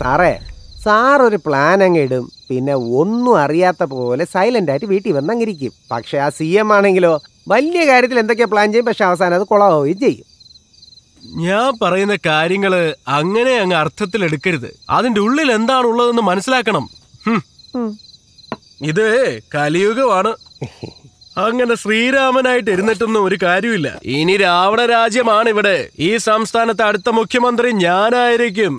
സാറേ സാർ ഒരു പ്ലാൻ അങ്ങ് ഇടും. പിന്നെ ഒന്നും അറിയാത്ത പോലെ സൈലന്റ് ആയിട്ട് വീട്ടിൽ വന്നങ്ങിരിക്കും. പക്ഷെ ആ സി എം ആണെങ്കിലോ വലിയ കാര്യത്തിൽ എന്തൊക്കെയാ പ്ലാൻ ചെയ്യും? പക്ഷെ അവസാനം അത് കുളമാവുകയും ചെയ്യും. ഞാൻ പറയുന്ന കാര്യങ്ങൾ അങ്ങനെ അങ്ങ് അർത്ഥത്തിൽ എടുക്കരുത്. അതിന്റെ ഉള്ളിൽ എന്താണ് ഉള്ളതെന്ന് മനസ്സിലാക്കണം. ഇത് കലിയുഗമാണ്. അങ്ങനെ ശ്രീരാമനായിട്ട് ഇരുന്നിട്ടൊന്നും ഒരു കാര്യമില്ല ഇനി രാവണ രാജ്യമാണ് ഇവിടെ. ഈ സംസ്ഥാനത്തെ അടുത്ത മുഖ്യമന്ത്രി ഞാനായിരിക്കും.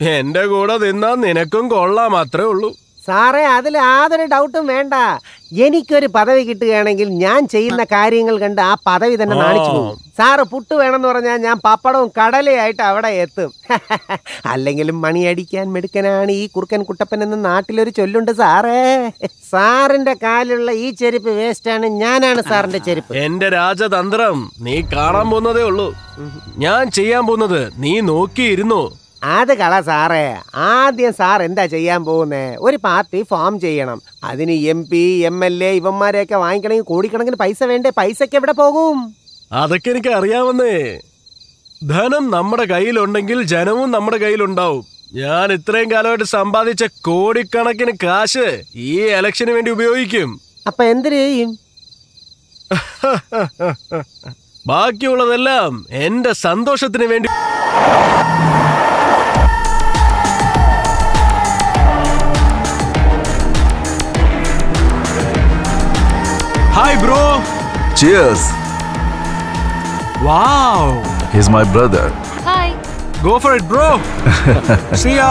എന്റെ കൂടെ നിന്നാ നിനക്കും കൊള്ളാം അത്രേ ഉള്ളൂ. സാറേ അതിൽ യാതൊരു ഡൗട്ടും വേണ്ട. എനിക്കൊരു പദവി കിട്ടുകയാണെങ്കിൽ ഞാൻ ചെയ്യുന്ന കാര്യങ്ങൾ കണ്ട് ആ പദവി തന്നെ നാണിച്ചു പോകും. സാറ് പുട്ട് വേണമെന്ന് പറഞ്ഞാൽ ഞാൻ പപ്പടവും കടലയായിട്ട് അവിടെ എത്തും. അല്ലെങ്കിലും മണിയടിക്കാൻ മെടുക്കനാണ് ഈ കുറുക്കൻ കുട്ടപ്പൻ എന്ന നാട്ടിലൊരു ചൊല്ലുണ്ട് സാറേ. സാറിന്റെ കാലിലുള്ള ഈ ചെരുപ്പ് വേസ്റ്റാണ് ഞാനാണ് സാറിന്റെ ചെരുപ്പ്. എന്റെ രാജതന്ത്രം നീ കാണാൻ പോകുന്നതേ ഉള്ളൂ. ഞാൻ ചെയ്യാൻ പോകുന്നത് നീ നോക്കിയിരുന്നു? അത് കള സാറേ. ആദ്യം സാർ എന്താ ചെയ്യാൻ പോകുന്നേ? ഒരു പാർട്ടി ഫോം ചെയ്യണം. അതിന് M P M L A ഇവന്മാരെയൊക്കെ വാങ്ങിക്കണമെങ്കിൽ കോടിക്കണക്കിന് പൈസ വേണ്ടേ? പൈസക്ക് എവിടെ പോകും? അതൊക്കെ എനിക്ക് അറിയാവുന്നേ ധനം നമ്മുടെ കയ്യിലുണ്ടെങ്കിൽ ജനവും നമ്മുടെ കയ്യിലുണ്ടാവും. ഞാൻ ഇത്രയും കാലമായിട്ട് സമ്പാദിച്ച കോടിക്കണക്കിന് കാശ് ഈ ഇലക്ഷന് വേണ്ടി ഉപയോഗിക്കും. അപ്പൊ എന്തിനു ചെയ്യും? ബാക്കിയുള്ളതെല്ലാം എന്റെ സന്തോഷത്തിന് വേണ്ടി hi bro. Cheers. Wow. He's my brother. Hi. Go for it, bro. See ya.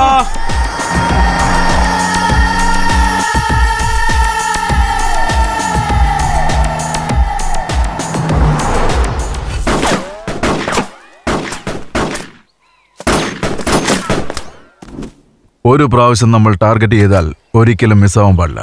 ഒരു പ്രാവശ്യം നമ്മൾ ടാർഗറ്റ് ചെയ്താൽ ഒരിക്കലും മിസ്സാവാൻ പാടില്ല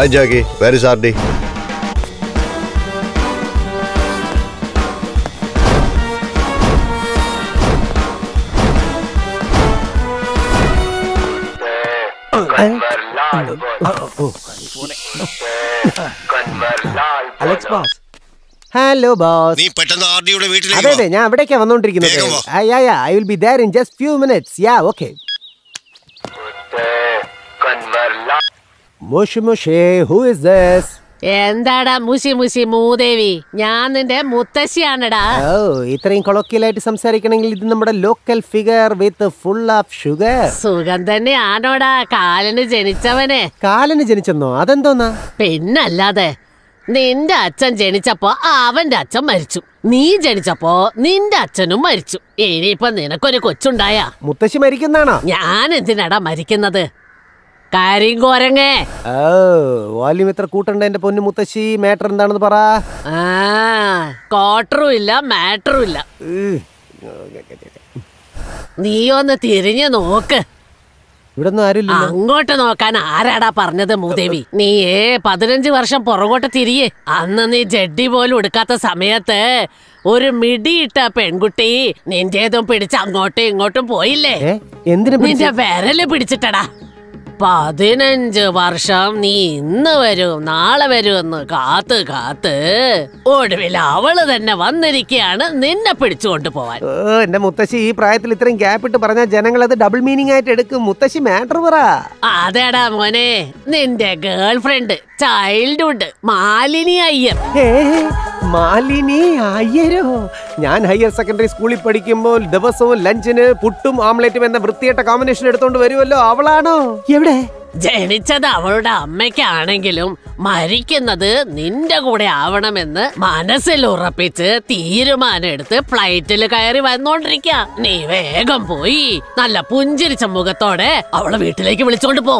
Hi Jackie, where is RD? Alex boss hello boss നീ പെട്ടെന്ന് ആർഡിയുടെ വീട്ടിലേക്ക് അതെ അതെ ഞാൻ അവിടേക്കാ വന്നോണ്ടിരിക്കുന്നത്. വേഗം വാ. I will be there in just few minutes yeah okay മോഷി മോഷേ ഹൂ ഇസ് ദിസ് എന്താടാ മുഷി മുഷി മൂദേവി? ഞാൻ നിന്റെ മുത്തശ്ശിയാണടാ. ഓ ഇത്രയും കൊളോക്കിയലായിട്ട് സംസാരിക്കണമെങ്കിൽ ഇത് നമ്മുടെ local figure with full of sugar സുഖം തന്നെ ആണോടാ കാലന് ജനിച്ചവനെ. കാലന് ജനിച്ചെന്നോ? അതെന്തോന്നാ? പിന്നല്ലാതെ നിന്റെ അച്ഛൻ ജനിച്ചപ്പോ അവന്റെ അച്ഛൻ മരിച്ചു. നീ ജനിച്ചപ്പോ നിന്റെ അച്ഛനും മരിച്ചു. ഇനിയിപ്പൊ നിനക്കൊരു കൊച്ചുണ്ടായ. മുത്തശ്ശി മരിക്കുന്നാണോ? ഞാൻ എന്തിനാടാ മരിക്കുന്നത്? കരിങ്കോരങ്ങേ ഓ വോല്യൂം ഇത്ര കൂട്ടണ്ട എന്റെ പൊന്നു മുത്തശ്ശി? മാറ്റർ എന്താണെന്ന് പറ. കോട്ടറും ഇല്ല മാറ്ററും ഇല്ല. നീ ഒന്ന് തിരിഞ്ഞു നോക്ക്. അങ്ങോട്ട് നോക്കാൻ ആരാടാ പറഞ്ഞത് മൂദേവി? ഏ പതിനഞ്ച് വർഷം പുറകോട്ട് തിരിയേ. അന്ന് നീ ജഡ്ഡി പോലും എടുക്കാത്ത സമയത്ത് ഒരു മിടിയിട്ട പെൺകുട്ടി നിന്റേതും പിടിച്ച് അങ്ങോട്ടും ഇങ്ങോട്ടും പോയില്ലേ? നിന്റെ വിരൽ പിടിച്ചിട്ടടാ. പതിനഞ്ച് വർഷം നീ ഇന്ന് വരും നാളെ വരുമെന്ന് കാത്ത് കാത്ത് ഒടുവിൽ അവൾ തന്നെ വന്നിരിക്കുകയാണ് നിന്നെ പിടിച്ചുകൊണ്ട് പോവാൻ. ഓ എന്റെ മുത്തശ്ശി ഈ പ്രായത്തിൽ ഇത്രയും ഗ്യാപ്പ് ഇട്ട് പറഞ്ഞാൽ ജനങ്ങൾ അത് ഡബിൾ മീനിങ് ആയിട്ട് എടുക്കും. മുത്തശ്ശി മാറ്റർ പറ. അതേടാ മോനെ നിന്റെ girl friend childhood Malini Iyer. Malini അയ്യരോ? ഞാൻ ഹയർ സെക്കൻഡറി സ്കൂളിൽ പഠിക്കുമ്പോൾ ദിവസവും ലഞ്ചിന് പുട്ടും ഓംലെറ്റും എന്ന വൃത്തിയേട്ട കോമ്പിനേഷൻ എടുത്തോണ്ട് വരുമല്ലോ അവളാണോ? എവിടെ ജനിച്ചത് അവളുടെ അമ്മയ്ക്കാണെങ്കിലും മരിക്കുന്നത് നിന്റെ കൂടെ ആവണമെന്ന് മനസ്സിൽ ഉറപ്പിച്ച് തീരുമാനം എടുത്ത് ഫ്ലൈറ്റിൽ കയറി വന്നോണ്ടിരിക്ക. നീ വേഗം പോയി. നല്ല പുഞ്ചിരിച്ച മുഖത്തോടെ അവളെ വീട്ടിലേക്ക് വിളിച്ചോണ്ട് പോ.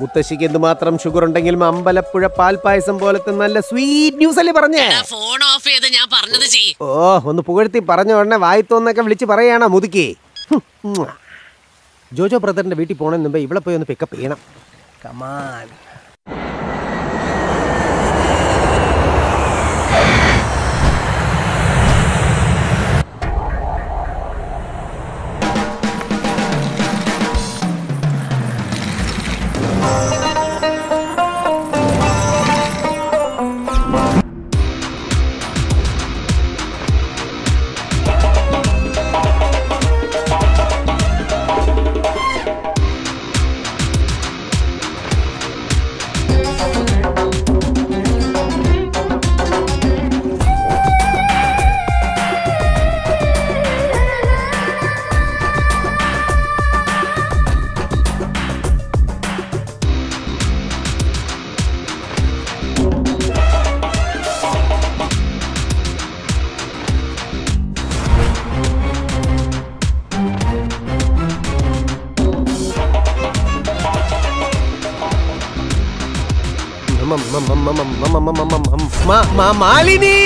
മുത്തശ്ശിക്ക് എന്തുമാത്രം ഷുഗർ ഉണ്ടെങ്കിലും അമ്പലപ്പുഴ പാൽപായസം പോലത്തെ നല്ല സ്വീറ്റ് ന്യൂസ് അല്ലേ പറഞ്ഞേ? ഫോൺ ഓഫ് ചെയ്ത് ഞാൻ പറഞ്ഞത് ചെയ്യും. ഓ ഒന്ന് പുകഴ്ത്തി പറഞ്ഞ ഉടനെ വായിത്തോന്നൊക്കെ വിളിച്ച് പറയാണോ മുതുക്കി. ജോജോ ബ്രദറിന്റെ വീട്ടിൽ പോകണമെന്ന് മുമ്പേ ഇവിടെ പോയി ഒന്ന് പിക്കപ്പ് ചെയ്യണം. Come on Malini!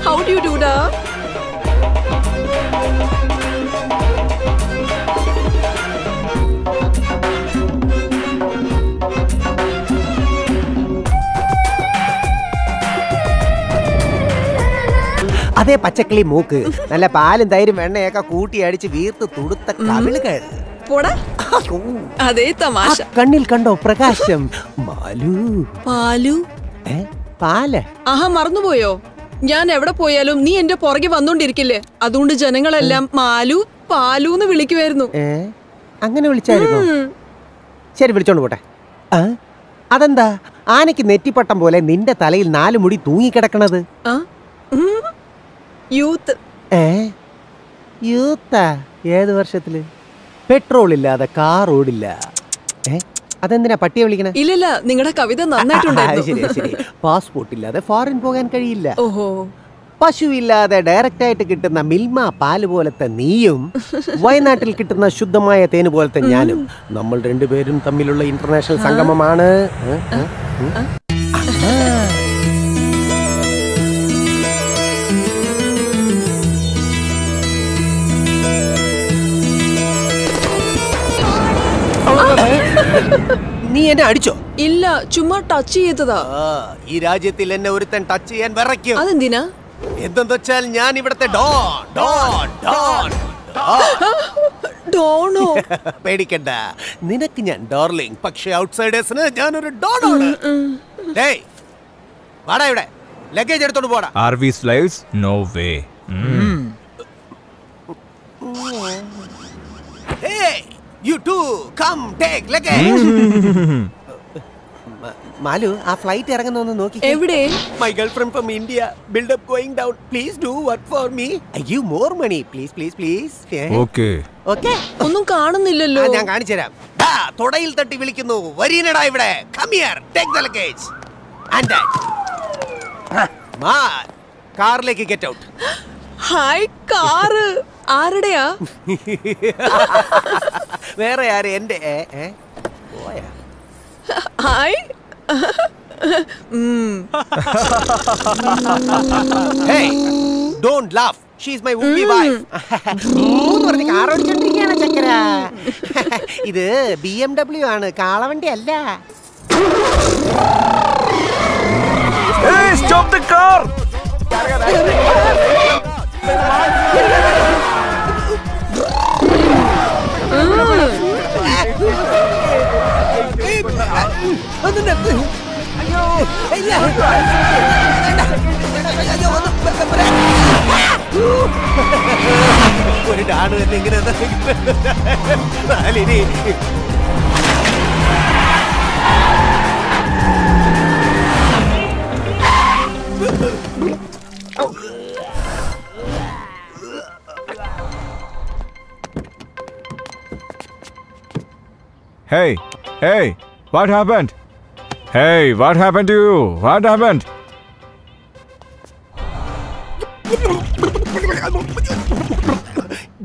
How do you do that? അതേ പച്ചക്കിളി മൂക്ക്. നല്ല പാലും തൈരും വെണ്ണയൊക്കെ കൂട്ടി അടിച്ച് വീർത്ത് തുടുത്ത കവിൾ കയറ് പോടാ. അതേ തമാശ. കണ്ണിൽ കണ്ടോ പ്രകാശം? മാലു. പാലു? പാൽ. ആഹാ മറന്നുപോയോ? ഞാൻ എവിടെ പോയാലും നീ എന്റെ പുറകെ വന്നോണ്ടിരിക്കില്ലേ? അതുകൊണ്ട് ജനങ്ങളെല്ലാം മാലു പാലു എന്ന് വിളിക്കുമായിരുന്നു അങ്ങനെ വിളിച്ചായിരുന്നു? ശരി വിളിച്ചോണ്ട് പോട്ടെ. അതെന്താ? ആനയ്ക്ക് നെറ്റിപ്പട്ടം പോലെ നിന്റെ തലയിൽ നാല് മുടി തൂങ്ങിക്കിടക്കണത്. യൂത്ത്. ഏ യൂത്താ. ഏത് വർഷത്തിൽ? പെട്രോൾ ഇല്ലാതെ കാർ ഓടില്ല. അതെന്തിനാ പട്ടിയെ വിളിക്കണേ? ഇല്ലില്ല നിങ്ങളുടെ കവിത നന്നായിട്ടുണ്ടായിരുന്നു. പാസ്പോർട്ട് ഇല്ലാതെ ഫോറിൻ പോകാൻ കഴിയില്ല. ഓഹോ. പശുവില്ലാതെ ഡയറക്റ്റ് ആയിട്ട് കിട്ടുന്ന മിൽമ പാൽ പോലത്തെ നീയും വയനാട്ടിൽ കിട്ടുന്ന ശുദ്ധമായ തേന് പോലത്തെ ഞാനും നമ്മൾ രണ്ടുപേരും തമ്മിലുള്ള ഇന്റർനാഷണൽ സംഗമമാണ്. നീ എന്നെ അടിച്ചോ? ഇല്ല ചുമ്മാ ടച്ച് ചെയ്തതാ. ആ, ഈ രാജ്യത്തിൽ എന്നെ ഒരുത്തൻ ടച്ച് ചെയ്യാൻ വിറയ്ക്കും. അതെന്തിനാ? എന്തെന്ന് വെച്ചാൽ ഞാൻ ഇവിടത്തെ ഡോൺ ഡോൺ ഡോൺ ഡോണോ? പേടിക്കണ്ട. നിനക്ക് ഞാൻ ഡോർലിംഗ് പക്ഷേ ഔട്ട്സൈഡേഴ്സിന് ഒരു ഡോണാണ്. ഡേയ് വാടാ ഇവിടെ. ലഗേജ് എടുത്തോണ്ട് പോടാ. Are we slaves no way. Hey, to come take luggage Malu ആ ഫ്ലൈറ്റ് ഇറങ്ങുന്നൊന്ന് നോക്കി. എവിടെ? My girl friend from India build up going down please do work for me I give more money please please please okay okay ഒന്നും കാണുന്നില്ലല്ലോ. ഞാൻ കാണിച്ചു തരാം ദാ, തുടയിൽ തട്ടി വിളിക്കുന്നു. വരീനടാ ഇവിടെ. Come here take the luggage and that my കാറിലേക്ക് ഗെറ്റ് ഔട്ട് ഹായ് കാറ് ആരുടെയാ വേറെ ആര് എന്റെ ഏ, ഏ? പോയാ ഹായ് ഉം. Hey, don't laugh. She's my would-be wife. എന്ന് പറഞ്ഞ് കാർ ഓടിച്ചോണ്ടിരിക്കുകയാണ് ചക്കര ഇത് ബി എം ഡബ്ല്യു ആണ് കാളവണ്ടി അല്ല Hey, stop the car! ഡാണ് തന്നെ ഇങ്ങനെ Nalini Hey, hey, what happened? Hey, what happened to you? What happened?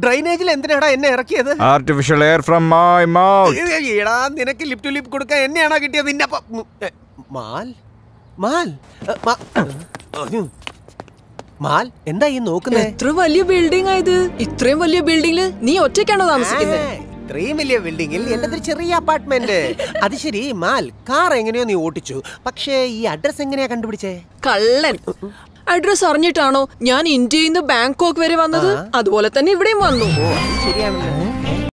ഡ്രൈനേജിൽ എന്തിനാടാ എന്നെ ഇറക്കിയത്? Artificial air from my mouth എടാ നിനക്ക് ലിപ് ടു ലിപ് കൊടുക്കാൻ എന്നെയാണോ കിട്ടിയത്? നിന്നെ മാൽ? മാൽ. മാൽ എന്താ ഈ നോക്കുന്നേ? എത്ര വലിയ ബിൽഡിംഗ് ആയത് ഇത്രയും വലിയ ബിൽഡിംഗിൽ നീ ഒറ്റയ്ക്കാണോ താമസിക്കുന്നത് ഇത്രയും വലിയ ബിൽഡിംഗിൽ എന്റെ ഒരു ചെറിയ അപ്പാർട്ട്മെന്റ് അത് ശരി മാൽ കാർ എങ്ങനെയോ നീ ഓട്ടിച്ചു പക്ഷേ ഈ അഡ്രസ് എങ്ങനെയാ കണ്ടുപിടിച്ചേ? കള്ളൻ. അഡ്രസ് അറിഞ്ഞിട്ടാണോ ഞാൻ ഇന്ത്യയിൽ നിന്ന് ബാങ്കോക്ക് വരെ വന്നത്? അതുപോലെ തന്നെ ഇവിടെയും വന്നു. ശരിയാണല്ലോ.